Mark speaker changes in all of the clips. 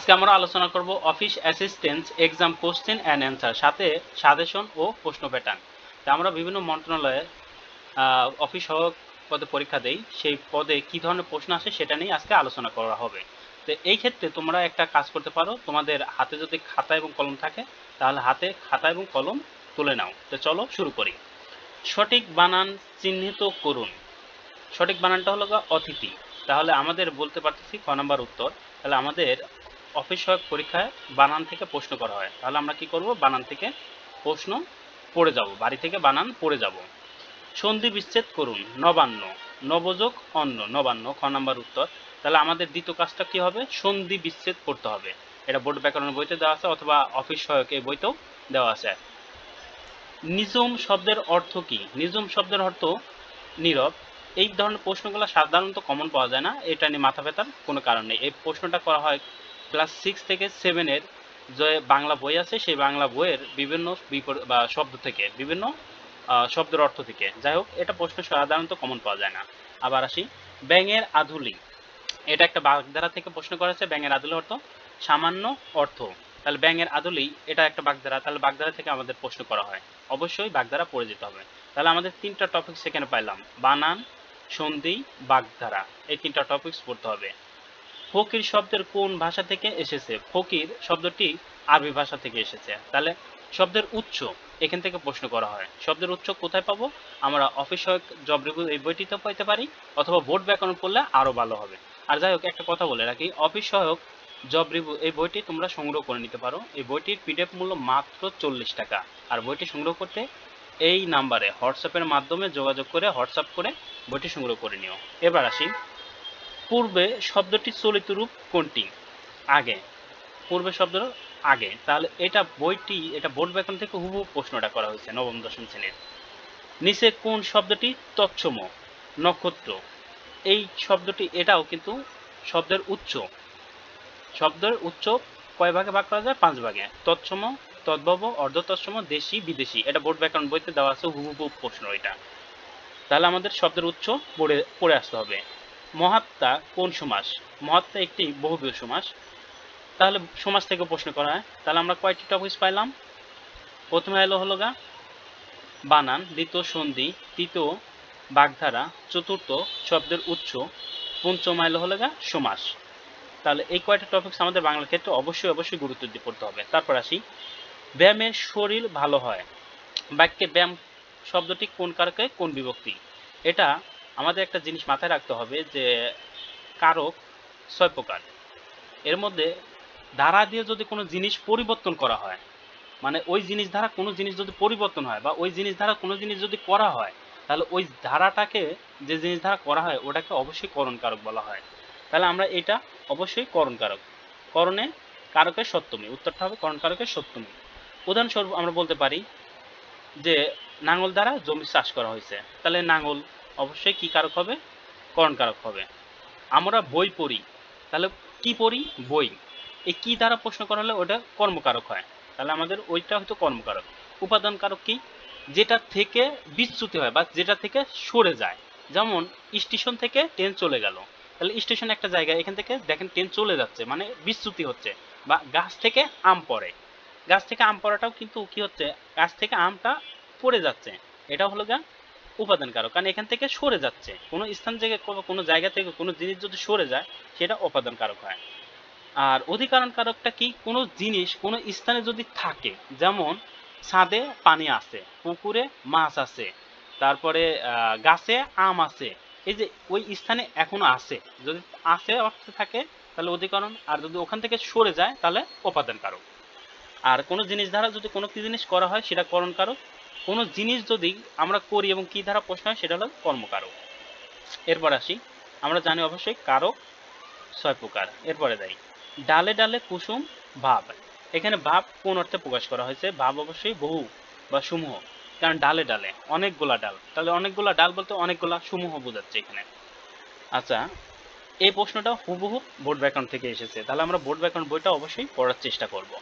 Speaker 1: আজকে আমরা আলোচনা করব office assistant exam question and answer সাথে সাজেশন ও প্রশ্ন প্যাটার্ন তা আমরা বিভিন্ন মন্ত্রণালয়ে অফিস সহায়ক পদে পরীক্ষা দেই, সেই পদে কি ধরনের প্রশ্ন আসে সেটা নিয়ে আজকে আলোচনা করা হবে। তো এই ক্ষেত্রে তোমরা একটা কাজ করতে পারো, তোমাদের হাতে যদি খাতা এবং কলম থাকে, তাহলে হাতে খাতা এবং কলম তুলে নাও। তো চলো শুরু করি। সঠিক বানান চিহ্নিত করুন। সঠিক বানানটা হলো অতিথি। তাহলে আমাদের বলতে পারতেছি ক নাম্বার উত্তর। তাহলে আমাদের অফিস সহায়ক পরীক্ষায় বানান থেকে প্রশ্ন করা হয়। তাহলে আমরা কি করব? বানান থেকে প্রশ্ন পড়ে যাব। বাড়ি থেকে বানান পড়ে যাব। সন্ধি বিচ্ছেদ করুন। নবান্ন। নবযোগ অন্ন। নবান্ন, খ নাম্বার উত্তর। তাহলে আমাদের দ্বিতীয় কাজটা কি হবে? সন্ধি বিচ্ছেদ করতে হবে। এটা বোর্ড ব্যাকরণ বইতে দেওয়া আছে অথবা অফিস সহায়ক এই বইতেও দেওয়া আছে। নিজম শব্দের অর্থ কি? নিজম শব্দের অর্থ নীরব। এই ধরনের প্রশ্নগুলো সাধারণত কমন পাওয়া যায় না। এটা নিয়ে মাথা ব্যথার কোনো কারণ নেই। এই প্রশ্নটা করা হয় ক্লাস সিক্স থেকে সেভেনের যে বাংলা বই আছে, সেই বাংলা বইয়ের বিভিন্ন বা শব্দ থেকে, বিভিন্ন শব্দের অর্থ থেকে। যাই হোক, এটা প্রশ্ন সাধারণত কমন পাওয়া যায় না। আবার আসি, ব্যাঙের আধুলি। এটা একটা বাগধারা থেকে প্রশ্ন করা করেছে ব্যাঙের আধুলি অর্থ? সামান্য অর্থ। তাহলে ব্যাঙের আদলেই এটা একটা বাগধারা। তাহলে বাগধারা থেকে আমাদের প্রশ্ন করা হয়। অবশ্যই বাগধারা পড়ে যেতে হবে। তাহলে আমাদের তিনটা টপিক সেখানে পাইলাম। বানান, সন্ধি, বাগধারা। এই তিনটা টপিকস পড়তে হবে। ফকির শব্দের কোন ভাষা থেকে এসেছে? ফকির শব্দটি আরবি ভাষা থেকে এসেছে। তাহলে শব্দের উৎস এখান থেকে প্রশ্ন করা হয়। শব্দের উৎস কোথায় পাবো? আমরা অফিস জব রিভিউ এই বইটিতে পাইতে পারি, অথবা বোর্ড ব্যাকরণ পড়লে আরও ভালো হবে। আর যাই হোক, একটা কথা বলে রাখি। অফিস সহায়ক জব রিভিউ এই বইটি তোমরা সংগ্রহ করে নিতে পারো। এই বইটির পিডিএফ মূল্য মাত্র চল্লিশ টাকা। আর বইটি সংগ্রহ করতে এই নাম্বারে হোয়াটসঅ্যাপের মাধ্যমে যোগাযোগ করে হোয়াটসঅ্যাপ করে বইটি সংগ্রহ করে নিও। এবার আসি পূর্বে শব্দটি চলিত রূপ কোনটি? আগে। পূর্বে শব্দ আগে। তাহলে এটা বইটি, এটা বোর্ড ব্যাকরণ থেকে হুবহু প্রশ্নটা করা হয়েছে নবম, দশম শ্রেণির। নিচে কোন শব্দটি তৎসম, নক্ষত্র? এই শব্দটি এটাও কিন্তু শব্দের উচ্চ শব্দের উচ্চ কয় ভাগে ভাগ করা যায়? পাঁচ ভাগে। তৎসম, তদ্ভব অর্ধ তৎসম দেশি, বিদেশি। এটা বোর্ড ব্যাকরণ বইতে দেওয়া আছে, হুবহু প্রশ্ন এটা। তাহলে আমাদের শব্দের উচ্চ পড়ে পড়ে আসতে হবে। মহাত্মা কোন সমাস? মহাত্মা একটি বহুবীয় সমাস। তাহলে সমাজ থেকে প্রশ্ন করা হয়। তাহলে আমরা কয়টি টপিক পাইলাম? প্রথমে এলো হলো গা, বানান, দ্বিতীয় সন্ধি, তৃতীয় বাগধারা, চতুর্থ শব্দের উচ্চ পঞ্চম এলো হলো গা সমাস। তাহলে এই কয়টা টপিকস আমাদের বাংলার ক্ষেত্রে অবশ্যই অবশ্যই গুরুত্ব দিয়ে পড়তে হবে। তারপর আসি ব্যায়ামের শরীর ভালো হয়। বাক্যে ব্যায়াম শব্দটি কোন কারকে? কোন বিভক্তি? এটা আমাদের একটা জিনিস মাথায় রাখতে হবে যে কারক ছয় প্রকার। এর মধ্যে ধারা দিয়ে যদি কোনো জিনিস পরিবর্তন করা হয় মানে ওই জিনিস দ্বারা কোনো জিনিস যদি পরিবর্তন হয় বা ওই জিনিস দ্বারা কোনো জিনিস যদি করা হয়, তাহলে ওই ধারাটাকে যে জিনিস দ্বারা করা হয় ওটাকে অবশ্যই করণ কারক বলা হয়। তাহলে আমরা এটা অবশ্যই করণ কারক করণে কারকের সপ্তমী, উত্তরটা হবে করণ কারকের সপ্তমী। উদাহরণস্বরূপ আমরা বলতে পারি যে নাঙ্গল দ্বারা জমি চাষ করা হয়েছে। তাহলে নাঙ্গল অবশ্যই কি কারক হবে? করণ হবে? আমরা বই পড়ি। তাহলে কি পড়ি? বই। এই কি দ্বারা প্রশ্ন করা হলে ওটা কর্মকারক হয়। তাহলে আমাদের ওইটা হয়তো কর্মকারক। উপাদান কারক কি? যেটা থেকে বিচ্যুতি হয় বা যেটা থেকে সরে যায়। যেমন স্টেশন থেকে ট্রেন চলে গেল। তাহলে স্টেশন একটা জায়গা, এখান থেকে দেখেন ট্রেন চলে যাচ্ছে মানে বিচ্যুতি হচ্ছে বা গাছ থেকে আম পড়ে। গাছ থেকে আম পড়াটাও কিন্তু কি হচ্ছে? গাছ থেকে আমটা পড়ে যাচ্ছে। এটা হলো গা উপাদান কারক কারণ এখান থেকে সরে যাচ্ছে। কোনো স্থান থেকে কোনো- জায়গা থেকে কোনো জিনিস যদি সরে যায়, সেটা উপাদান কারক হয়। আর অধিকরণ কারকটা কি? কোনো জিনিস, কোনো স্থানে যদি থাকে, যেমন ছাদে পানি আছে, পুকুরে মাছ আছে, তারপরে গাছে আম আছে, এই যে ওই স্থানে এখনও আছে, যদি আছে অর্থে থাকে, তাহলে অধিকরণ, আর যদি ওখান থেকে সরে যায়, তাহলে উপাদান কারক আর কোনো জিনিস দ্বারা যদি কোনো কি জিনিস করা হয়, সেটা করণ কারক কোনো জিনিস যদি আমরা করি এবং কি দ্বারা প্রশ্ন হয়, সেটা হলো কর্মকারক। এরপর আসি। আমরা জানি অবশ্যই কারক ছয় প্রকার। এরপরে যাই। ডালে ডালে কুসুম, ভাব। এখানে ভাব কোন অর্থে প্রকাশ করা হয়েছে? ভাব অবশ্যই বহু বা সমূহ। কারণ ডালে ডালে অনেকগুলা ডাল। তাহলে অনেকগুলা ডাল বলতে অনেকগুলা সমূহ বোঝাচ্ছে এখানে। আচ্ছা এই প্রশ্নটা হুবহু বোর্ড ব্যাকরণ থেকে এসেছে। তাহলে আমরা বোর্ড ব্যাকরণ বইটা অবশ্যই পড়ার চেষ্টা করব।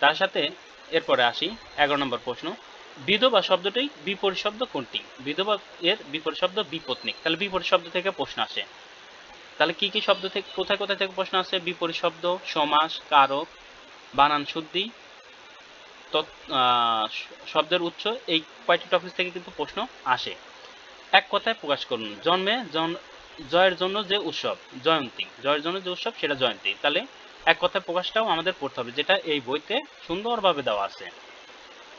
Speaker 1: তার সাথে এরপরে আসি। এগারো নম্বর প্রশ্ন। বিধবা শব্দটি বিপরীত শব্দ কোনটি? বিধবা এর বিপরীত শব্দ বিপত্নিক তাহলে বিপরীত শব্দ থেকে প্রশ্ন আসে। তাহলে কি কি শব্দ থেকে, কোথায় কোথায় থেকে প্রশ্ন আছে বিপরীত শব্দ, সমাস, কারক, বানান শুদ্ধি শব্দের উৎস, এই কয়টি টপিক থেকে কিন্তু প্রশ্ন আসে। এক কথায় প্রকাশ করুন, জন্মে জন, জয়ের জন্য যে উৎসব, জয়ন্তী। জয়ের জন্য যে উৎসব, সেটা জয়ন্তী। তাহলে এক কথায় প্রকাশটাও আমাদের পড়তে হবে, যেটা এই বইতে সুন্দরভাবে দেওয়া আছে।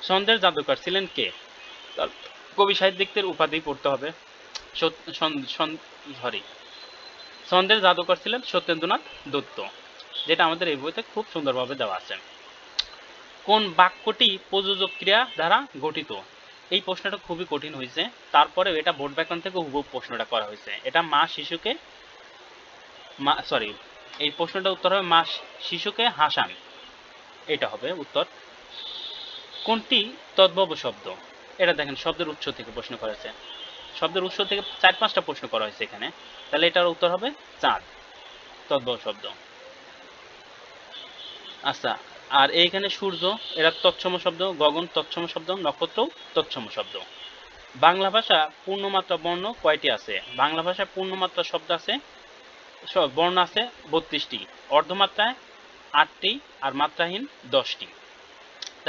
Speaker 1: সন্দের জাদুকর ছিলেন কে? কবি সাহিত্যিকদের উপাধি পড়তে হবে। সরি সন্দের জাদুকর ছিলেন সত্যেন্দ্রনাথ দত্ত, যেটা আমাদের এই বইতে খুব সুন্দরভাবে দেওয়া আছে। কোন বাক্যটি প্রযোজক ক্রিয়া দ্বারা গঠিত? এই প্রশ্নটা খুবই কঠিন হয়েছে। তারপরে এটা বোর্ড ব্যাকরণ থেকে হুবহু প্রশ্নটা করা হয়েছে। এটা মা শিশুকে, মা সরি এই প্রশ্নটা উত্তর হবে মা শিশুকে হাসান। এটা হবে উত্তর। কোনটি তদ্ভব শব্দ? এটা দেখেন, শব্দের উৎস থেকে প্রশ্ন করেছে শব্দের উৎস থেকে চার, পাঁচটা প্রশ্ন করা হয়েছে এখানে। তাহলে এটার উত্তর হবে চাঁদ, তদ্ভব শব্দ। আচ্ছা আর এইখানে সূর্য, এরা তৎসম শব্দ, গগন তৎসম শব্দ, নক্ষত্র তৎসম শব্দ। বাংলা ভাষা পূর্ণমাত্রা বর্ণ কয়টি আছে? বাংলা ভাষায় পূর্ণমাত্রা শব্দ আছে বর্ণ আছে বত্রিশটি। অর্ধমাত্রায় আটটি আর মাত্রাহীন দশটি।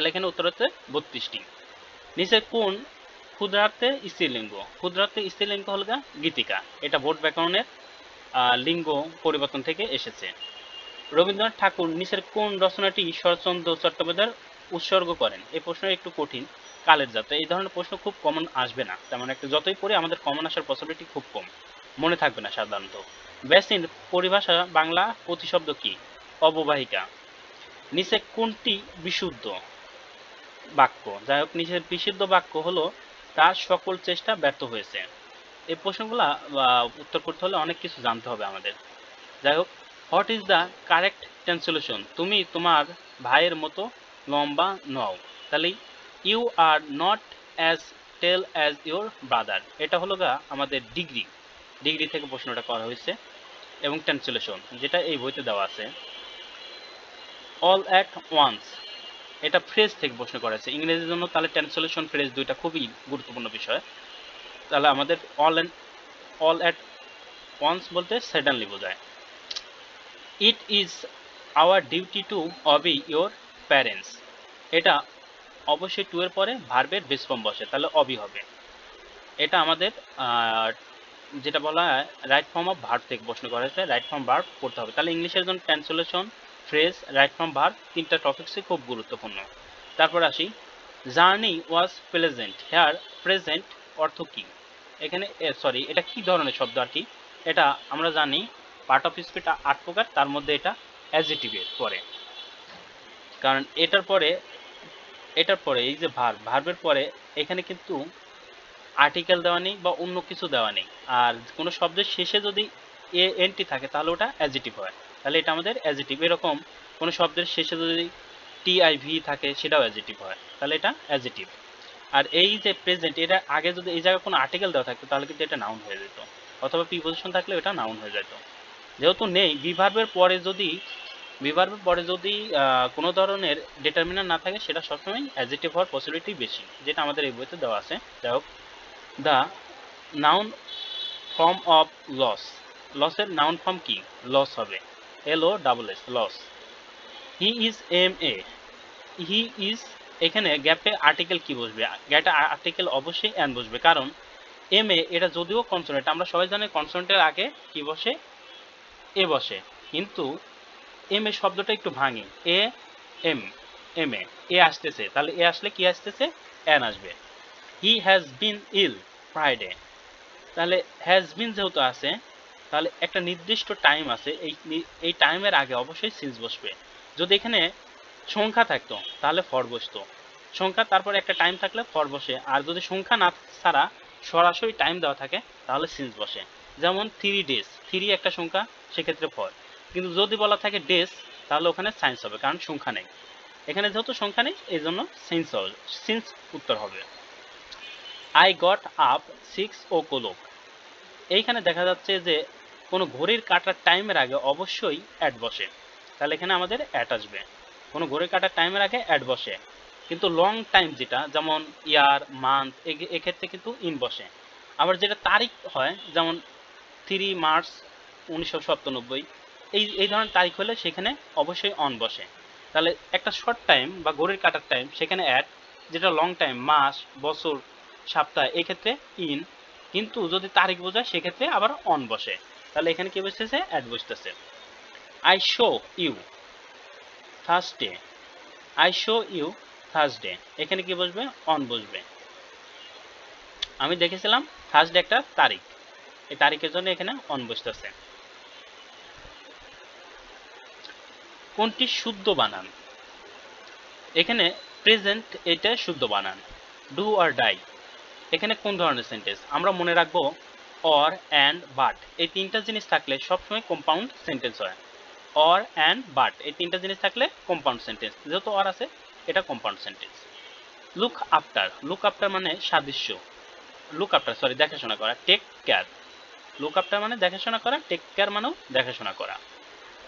Speaker 1: তাহলে এখানে উত্তর হচ্ছে বত্রিশটি। নিচে কোন ক্ষুদ্রার্থে স্ত্রীলিঙ্গ। ক্ষুদ্রার্থে স্ত্রীলিঙ্গ হল গীতিকা। এটা বোর্ড ব্যাকরণের লিঙ্গ পরিবর্তন থেকে এসেছে। রবীন্দ্রনাথ ঠাকুর নিচের কোন রচনাটি শরৎচন্দ্র চট্টোপাধ্যায়ের উৎসর্গ করেন। এই প্রশ্ন একটু কঠিন, কালের যাত্রা এই ধরনের প্রশ্ন খুব কমন আসবে না। তেমন একটা যতই পড়ে, আমাদের কমন আসার পসিবিলিটি খুব কম। মনে থাকবে না সাধারণত। ব্যাসিন পরিভাষা, বাংলা প্রতিশব্দ কি? অববাহিকা। নিচে কোনটি বিশুদ্ধ। বাক্য যাই হোক নিচে বিশুদ্ধ বাক্য হলো, তার সকল চেষ্টা ব্যর্থ হয়েছে। এই প্রশ্নগুলা উত্তর করতে হলে অনেক কিছু জানতে হবে আমাদের। যাই হোক, what is the correct translation? তুমি তোমার ভাইয়ের মতো লম্বা নও। তাহলে you are not as tall as your brother এটা হলো গা আমাদের ডিগ্রি। ডিগ্রি থেকে প্রশ্নটা করা হয়েছে, এবং ট্রান্সলেশন, যেটা এই বইতে দেওয়া আছে। অল অ্যাট ওয়ান্স এটা ফ্রেজ থেকে প্রশ্ন করা হয়েছে। ইংরেজির জন্য তাহলে ট্রান্সলেশন ফ্রেজ দুইটা খুবই গুরুত্বপূর্ণ বিষয়। তাহলে আমাদের all and all at once বলতে সেডানলি বোঝায়। It is our duty to obey your parents এটা অবশ্যই টু এর পরে ভার্বের বেস ফর্ম বসে, তাহলে অবি হবে। এটা আমাদের যেটা বলা হয় রাইট ফর্ম অফ ভার্ব থেকে প্রশ্ন করা হয়েছে রাইট ফর্ম ভার্ব করতে হবে। তাহলে ইংলিশের জন্য translation phrase right form verb তিনটা টপিক্সই খুব গুরুত্বপূর্ণ। তারপর আসি journey was present here present অর্থ কি? এখানে সরি এটা কি ধরনের শব্দ আর কি? এটা আমরা জানি পার্ট অফ স্পিচ আট প্রকার, তার মধ্যে এটা অ্যাজিটিভের পরে। কারণ এটার পরে এটার পরে, এই যে ভার্ব ভার্বের পরে, এখানে কিন্তু আর্টিকেল দেওয়া নেই বা অন্য কিছু দেওয়া নেই। আর কোনো শব্দের শেষে যদি এ এনটি থাকে, তাহলে ওটা অ্যাজিটিভ হয়। তাহলে এটা আমাদের অ্যাজিটিভ এরকম কোনো শব্দের শেষে যদি টি আই ভি থাকে, সেটাও অ্যাজিটিভ হয়। তাহলে এটা অ্যাজিটিভ আর এই যে প্রেজেন্ট এটা আগে যদি এই জায়গায় কোনো আর্টিকেল দেওয়া থাকতো, তাহলে কিন্তু এটা নাউন হয়ে যেত। অথবা প্রিপোজিশন থাকলে এটা নাউন হয়ে যেত। যেহেতু নেই বিভার্বের পরে যদি বিভার্বের পরে যদি কোনো ধরনের ডিটারমিনার না থাকে, সেটা সবসময় অ্যাজিটিভ হওয়ার পসিবিলিটি বেশি, যেটা আমাদের এই বইতে দেওয়া আছে। যাই হোক the noun form of loss লসের নাউন ফর্ম কি? লস হবে। L O double S loss he is M A he is এখানে গ্যাপে আর্টিকেল কি বসবে? গ্যাপে আর্টিকেল অবশ্যই অ্যান বসবে। কারণ এম এ এটা যদিও কনসোনেন্ট আমরা সবাই জানি কনসোনেন্টের আগে কি বসে? এ বসে। কিন্তু এম এ শব্দটা একটু ভাঙে। এ এম এম এ এ আসতেছে। তাহলে এ আসলে কি আসতেছে? অ্যান আসবে। He has been ill Friday তাহলে হ্যাজ বিন যেহেতু আছে তাহলে একটা নির্দিষ্ট টাইম আছে, এই এই টাইমের আগে অবশ্যই সিন্স বসবে। যদি এখানে সংখ্যা থাকতো, তাহলে ফর বসতো। সংখ্যা, তারপরে একটা টাইম থাকলে ফর বসে। আর যদি সংখ্যা না ছাড়া সরাসরি টাইম দেওয়া থাকে, তাহলে সিন্স বসে। যেমন থ্রি ডেজ থ্রি একটা সংখ্যা, সেক্ষেত্রে ফর কিন্তু যদি বলা থাকে ডেজ তাহলে ওখানে সায়েন্স হবে, কারণ সংখ্যা নেই। এখানে যেহেতু সংখ্যা নেই, এই জন্য সিন্স হবে সিন্স উত্তর হবে। I got up six o'clock এইখানে দেখা যাচ্ছে যে কোনো ঘড়ির কাটার টাইমের আগে অবশ্যই অ্যাড বসে। তাহলে এখানে আমাদের অ্যাড আসবে। কোনো ঘড়ির কাটার টাইমের আগে অ্যাড বসে। কিন্তু লং টাইম যেটা, যেমন ইয়ার মান্থ এক্ষেত্রে কিন্তু ইন বসে। আবার যেটা তারিখ হয়, যেমন থ্রি মার্চ উনিশশো সাতানব্বই এই এই ধরনের তারিখ হলে সেখানে অবশ্যই অন বসে। তাহলে একটা শর্ট টাইম বা ঘড়ির কাটার টাইম সেখানে অ্যাড যেটা লং টাইম মাস, বছর, সপ্তাহ, এক্ষেত্রে ইন কিন্তু যদি তারিখ বোঝায়, সেক্ষেত্রে আবার অন বসে। তাহলে এখানে কি বসতেছে? Add বসতেছে। I show you Thursday I show you Thursday এখানে কি বসবে? অন বসবে। আমি দেখেছিলাম থার্সডে একটা তারিখ। এই তারিখের জন্য এখানে অন বসতেছে। কোনটি শুদ্ধ বানান? এখানে প্রেজেন্ট এটা শুদ্ধ বানান। ডু আর ডাই এখানে কোন ধরনের সেন্টেন্স আমরা মনে রাখব অর অ্যান্ড বাট এই তিনটা জিনিস থাকলে সবসময় কম্পাউন্ড সেন্টেন্স হয়। অর অ্যান্ড বাট এই তিনটা জিনিস থাকলে কম্পাউন্ড সেন্টেন্স যেহেতু অর আছে, এটা compound sentence look after look after মানে সাদৃশ্য। লুক আফটার সরি দেখাশোনা করা। টেক কেয়ার লুক আফটার মানে দেখাশোনা করা। টেক কেয়ার মানেও দেখাশোনা করা।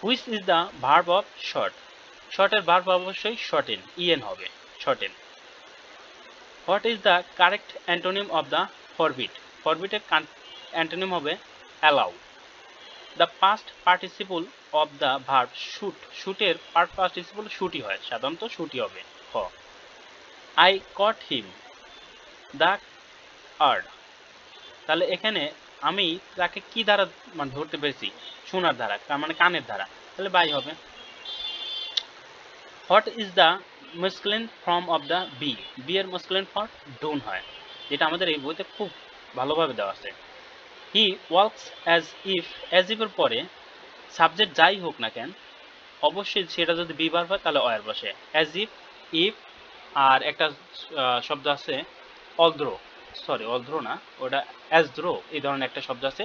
Speaker 1: Which is the verb of short শর্টের verb অবশ্যই short shorten E N shorten what is the correct antonym of the forbid ফরবিটের antonym হবে allow the past participle of the verb shoot শুটের part participle শুটই হয়, সাধারণত শুটই হবে হ I caught him the আর্ড তাহলে এখানে আমি তাকে কি দ্বারা মানে ধরতে পেরেছি? শোনার দ্বারা মানে কানের দ্বারা। তাহলে বাই হবে। What is the masculine form of the bee bee এর মাস্কুলিন ফর্ম ডোন হয়। যেটা আমাদের এই বইতে খুব ভালোভাবে দেওয়া আছে। He works as if as if পরে সাবজেক্ট যাই হোক না কেন, অবশ্যই সেটা যদি বি বার হয় তাহলে অয়ার বসে। অ্যাজ ইফ ইফ আর একটা শব্দ আছে অলদ্রো সরি অলদ্রো না, ওটা অ্যাজদ্রো এই ধরনের একটা শব্দ আছে।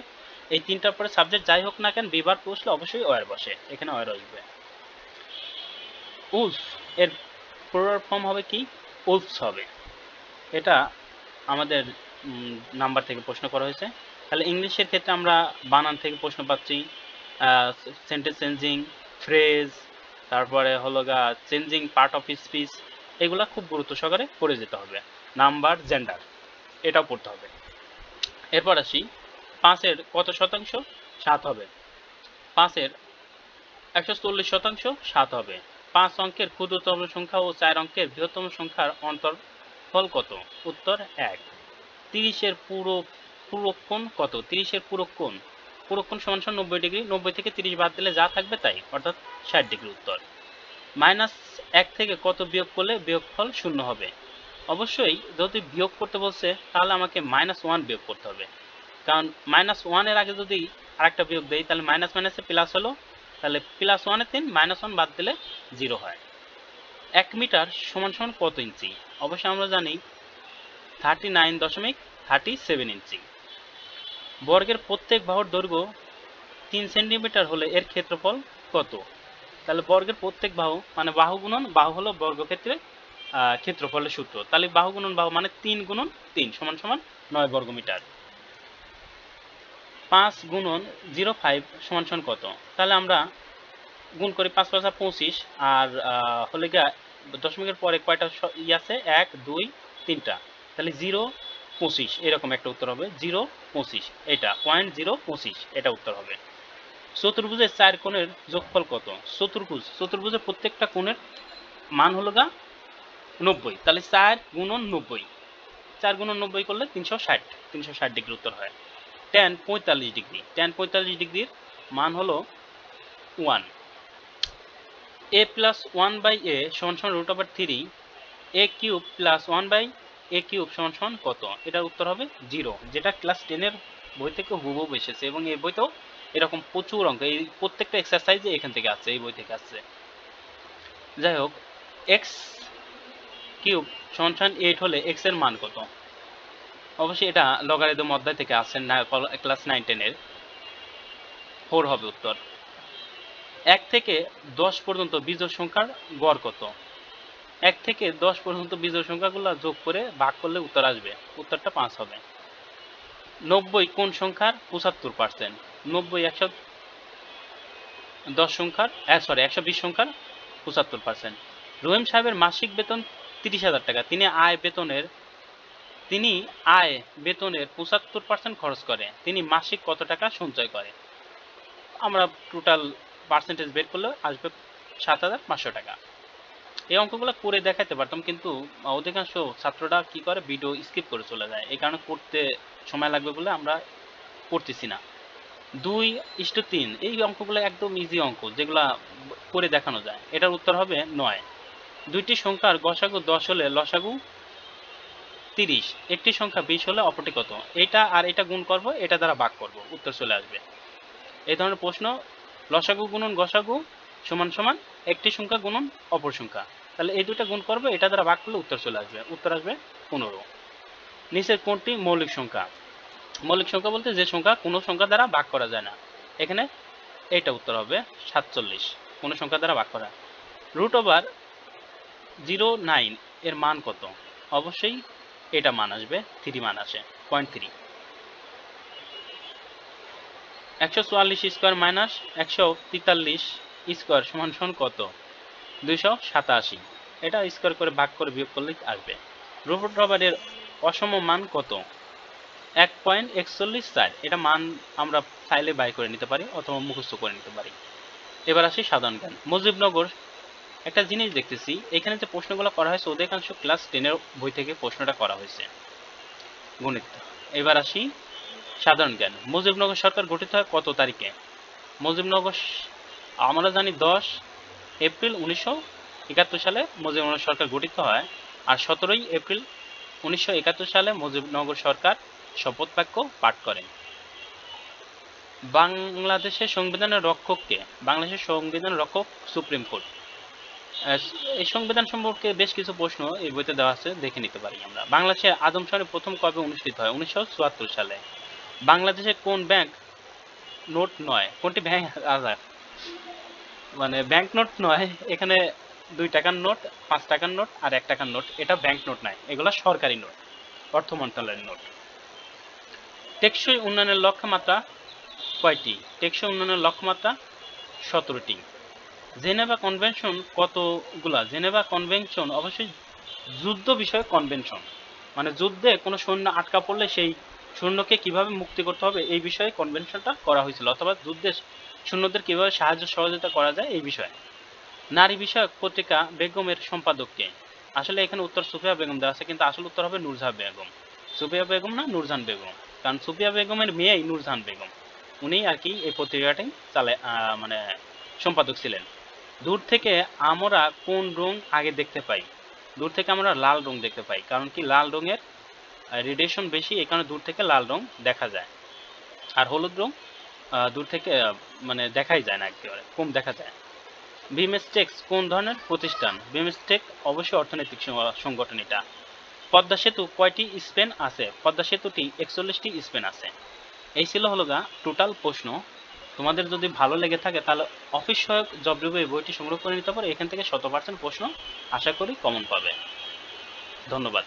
Speaker 1: এই তিনটার পরে সাবজেক্ট যাই হোক না কেন, বিবার পৌঁছলে অবশ্যই অয়ার বসে, এখানে অয়ার আসবে। উলফ এর পুরোর ফর্ম হবে কি? উলফস হবে। এটা আমাদের নাম্বার থেকে প্রশ্ন করা হয়েছে। তাহলে ইংলিশের ক্ষেত্রে আমরা বানান থেকে প্রশ্ন পাচ্ছি সেন্টেন্স চেঞ্জিং ফ্রেজ তারপরে হলো গা চেঞ্জিং পার্ট অফ স্পিচ এগুলা খুব গুরুত্ব সহকারে পড়ে যেতে হবে। নাম্বার জেন্ডার এটাও পড়তে হবে। এরপর আসি, পাঁচের কত শতাংশ? সাত হবে। পাঁচের একশো চল্লিশ শতাংশ? সাত হবে। পাঁচ অঙ্কের ক্ষুদ্রতম সংখ্যা ও চার অঙ্কের বৃহত্তম সংখ্যার অন্তর ফল কত? উত্তর এক। তিরিশের পুরো পুরক্ষণ কত? তিরিশের পুরক্ষণ। পুরক্ষণ সমান সমান নব্বই ডিগ্রি। নব্বই থেকে তিরিশ বাদ দিলে যা থাকবে তাই, অর্থাৎ ষাট ডিগ্রি উত্তর। মাইনাস এক থেকে কত বিয়োগ করলে বিয়োগফল শূন্য হবে? অবশ্যই যদি বিয়োগ করতে বলছে, তাহলে আমাকে মাইনাস ওয়ান বিয়োগ করতে হবে। কারণ মাইনাস ওয়ানের আগে যদি আরেকটা বিয়োগ দেই, তাহলে মাইনাস মাইনাসে প্লাস হলো। তাহলে প্লাস ওয়ানের তিন, মাইনাস ওয়ান বাদ দিলে জিরো হয়। এক মিটার সমান সমান কত ইঞ্চি? অবশ্যই আমরা জানি, থার্টি নাইন দশমিক থার্টি সেভেন ইঞ্চি। বর্গের প্রত্যেক বাহুর দৈর্ঘ্য তিন সেন্টিমিটার হলে এর ক্ষেত্রফল কত? তাহলে বর্গের প্রত্যেক বাহু মানে বাহু গুণন, বাহু হলো বর্গক্ষেত্রে ক্ষেত্রফলের সূত্র। তাহলে বাহু গুণন বাহু মানে তিন গুণন তিন সমান সমান নয় বর্গমিটার। পাঁচ গুণন জিরো ফাইভ সমান সমান কত? তাহলে আমরা গুণ করি পাঁচ পাঁচা পঁচিশ, আর হলে গিয়া দশমিকের পরে কয়টা ই আছে? এক, দুই, তিনটা। তাহলে জিরো পঁচিশ, এরকম একটা উত্তর হবে। জিরো পঁচিশ, এটা পয়েন্ট জিরো পঁচিশ, এটা উত্তর হবে। চতুর্ভুজের চার কোণের যোগফল কত? চতুর্ভুজ, চতুর্ভুজের প্রত্যেকটা কোণের মান হলো গা নব্বই, তাহলে চার গুণন নব্বই। চার গুণন নব্বই করলে তিনশো ষাট তিনশো ষাট ডিগ্রি উত্তর হয়। টেন পঁয়তাল্লিশ ডিগ্রি টেন পঁয়তাল্লিশ ডিগ্রির মান হলো one A plus one by A সমান সমান root over three A cube plus one by A cube সমান সমান কত? এটার উত্তর হবে জিরো যেটা ক্লাস টেনের বই থেকে হুবহু এসেছে এবং এই বইতেও এরকম প্রচুর অঙ্ক, এই প্রত্যেকটা এক্সারসাইজে এখান থেকে আসছে, এই বই থেকে আসছে। যাই হোক এক্স কিউব সমান সমান এইট হলে এক্সের মান কত? অবশ্যই এটা লগারিদম অধ্যায় থেকে আসছেন ক্লাস নাইন টেনের ফোর হবে উত্তর। এক থেকে দশ পর্যন্ত বীজোড় সংখ্যার গড় কত? এক থেকে দশ পর্যন্ত বীজোড় সংখ্যাগুলো যোগ করে ভাগ করলে উত্তর আসবে। উত্তরটা পাঁচ হবে। নব্বই কোন সংখ্যার? পঁচাত্তর পার্সেন্ট নব্বই একশো দশ সংখ্যার সরি একশো বিশ সংখ্যার, পঁচাত্তর পার্সেন্ট রহিম সাহেবের মাসিক বেতন তিরিশ হাজার টাকা। তিনি আয় বেতনের, তিনি আয় বেতনের পঁচাত্তর পার্সেন্ট খরচ করে। তিনি মাসিক কত টাকা সঞ্চয় করে? আমরা টোটাল পার্সেন্টেজ বের করলে আসবে সাত হাজার পাঁচশো টাকা। এই অঙ্কগুলো করে দেখাতে পারতাম, কিন্তু অধিকাংশ ছাত্ররা কি করে? ভিডিও স্কিপ করে চলে যায়। এই কারণে করতে সময় লাগবে বলে আমরা করতেছি না। দুই ইষ্ট তিন, এই অঙ্কগুলো একদম ইজি অঙ্ক, যেগুলা করে দেখানো যায়। এটার উত্তর হবে নয়। দুইটি সংখ্যার গসাগু দশ হলে লসাগু তিরিশ, একটি সংখ্যা বিশ হলে অপরটি কত? এটা আর এটা গুণ করব, এটা দ্বারা ভাগ করব, উত্তর চলে আসবে। এই ধরনের প্রশ্ন, লসাগু গুণন গসাগু সমান সমান একটি সংখ্যা গুণন অপর সংখ্যা। তাহলে এই দুটো গুণ করবে, এটা দ্বারা ভাগ করলে উত্তর চলে আসবে। উত্তর আসবে পনেরো। নিচের কোনটি মৌলিক সংখ্যা। মৌলিক সংখ্যা বলতে যে সংখ্যা, কোনো সংখ্যা দ্বারা ভাগ করা যায় না। এখানে এইটা উত্তর হবে, সাতচল্লিশ। কোনো সংখ্যা দ্বারা ভাগ করা। রুট ওভার জিরো নাইন, এর মান কত? অবশ্যই এটা মান আসবে, থ্রি মান আসে, পয়েন্ট থ্রি। একশো চুয়াল্লিশ স্কোয়ার মাইনাস একশো তেতাল্লিশ স্কোয়ার সমান সমান কত? দুইশো সাতাশি। এটা স্কোয়ার করে ভাগ করে বিয়োগ করলে আসবে? রুট ওভারের অসম মান কত? এক পয়েন্ট একচল্লিশ চার। এটা মান আমরা চাইলে বাই করে নিতে পারি অথবা মুখস্থ করে নিতে পারি। এবার আসি সাধারণ জ্ঞান। মুজিবনগর, একটা জিনিস দেখতেছি, এখানে যে প্রশ্নগুলো করা হয়েছে, অধিকাংশ ক্লাস টেনের বই থেকে প্রশ্নটা করা হয়েছে। গণিত। এবার আসি সাধারণ জ্ঞান। মুজিবনগর সরকার গঠিত হয় কত তারিখে? মুজিবনগর আমরা জানি দশ এপ্রিল উনিশশো একাত্তর সালে মুজিবনগর সরকার গঠিত হয় আর সতেরোই এপ্রিল উনিশশো একাত্তর সালে মুজিবনগর সরকার শপথ বাক্য পাঠ করেন বাংলাদেশের সংবিধানের রক্ষককে, বাংলাদেশের সংবিধানের রক্ষক সুপ্রিম কোর্ট। এই সংবিধান সম্পর্কে বেশ কিছু প্রশ্ন এই বইতে দেওয়া আছে, দেখে নিতে পারি আমরা। বাংলাদেশের আদম শহরে প্রথম কবে অনুষ্ঠিত হয়? উনিশশো চুয়াত্তর সালে। বাংলাদেশে কোন ব্যাংক নোট নয়, কোনটি ব্যাংক আজাদ মানে ব্যাংক নোট নয়, এখানে দুই টাকার নোট পাঁচ টাকার নোট আর এক টাকার নোট এটা ব্যাংক নোট নয় এগুলো সরকারি নোট অর্থ মন্ত্রণালয়ের নোট টেকসই উন্নয়নের লক্ষ্যমাত্রা কয়টি? টেকসই উন্নয়নের লক্ষ্যমাত্রা সতেরোটি। জেনেভা কনভেনশন কতগুলা? জেনেভা কনভেনশন অবশ্যই যুদ্ধ বিষয়ক কনভেনশন মানে যুদ্ধে কোনো সৈন্য আটকা পড়লে সেই সৈন্যকে কীভাবে মুক্তি করতে হবে, এই বিষয়ে কনভেনশনটা করা হয়েছিল, অথবা যুদ্ধে সৈন্যদের কীভাবে সাহায্য সহযোগিতা করা যায় এই বিষয়ে। নারী বিষয়ক পত্রিকা বেগমের সম্পাদককে। আসলে এখানে উত্তর সুফিয়া বেগম দেওয়া আছে, কিন্তু আসল উত্তর হবে নূরজাহান বেগম। সুফিয়া বেগম না নূরজাহান বেগম? কারণ সুফিয়া বেগমের মেয়েই নূরজাহান বেগম। উনি আর কি এই পত্রিকাটি চালে মানে সম্পাদক ছিলেন। দূর থেকে আমরা কোন রং আগে দেখতে পাই? দূর থেকে আমরা লাল রং দেখতে পাই। কারণ কি লাল রঙের রেডিয়েশন বেশি কারণে দূর থেকে লাল রং দেখা যায়। আর হলুদ রং? দূর থেকে মানে দেখাই যায় না একেবারে কম দেখা যায়। বিমস্টেক্স কোন ধরনের প্রতিষ্ঠান? বিমস্টেক অবশ্যই অর্থনৈতিক সংগঠন এটা। পদ্মা সেতু কয়টি স্পেন আছে? পদ্মা সেতুটি একচল্লিশটি স্পেন আছে। এই ছিল হলো গা টোটাল প্রশ্ন। তোমাদের যদি ভালো লেগে থাকে তাহলে অফিস সহায়ক জব রিভিউ এই বইটি সংগ্রহ করে নিতে পারো। এখান থেকে শত পার্সেন্ট প্রশ্ন আশা করি কমন পাবে। ধন্যবাদ।